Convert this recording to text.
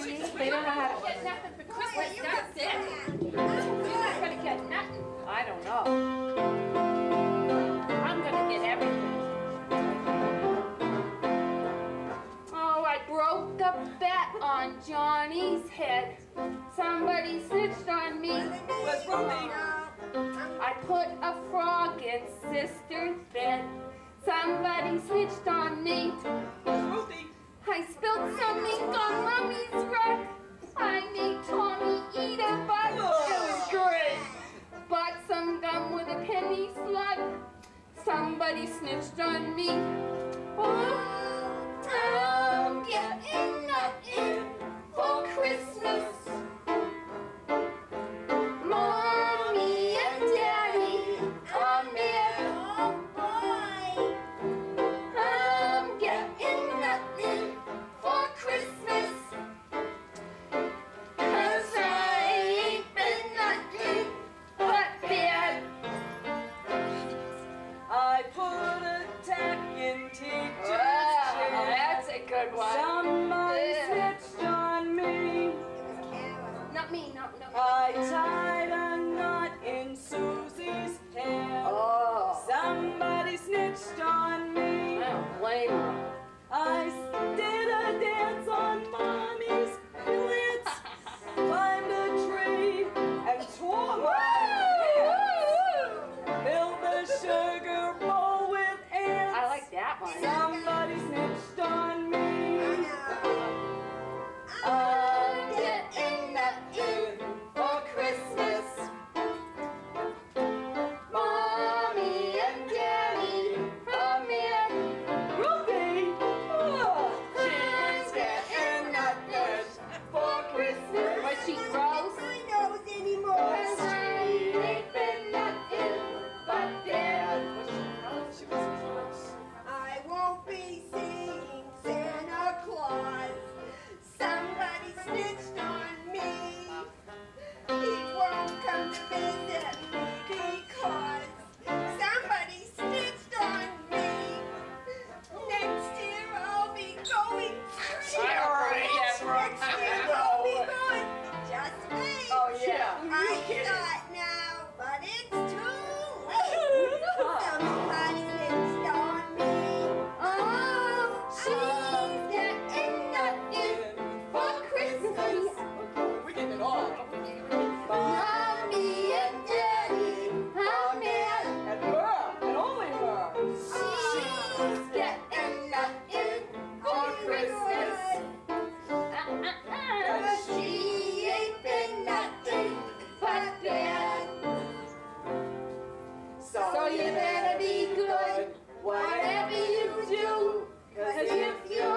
Chinese, they don't know how to. Get nothing for Christmas, that's it. You're not gonna get nothing. I don't know. I'm gonna get everything. Oh, I broke the bet on Johnny's head. Somebody snitched on me. Where's Ruthie? I put a frog in sister's bed. Somebody snitched on me. I spilled some ink on Mummy's Somebody snitched on me. Oh, that's a good one. Somebody Yeah. snitched on me. Not me, no, no. I you better be good, whatever you do, cause if you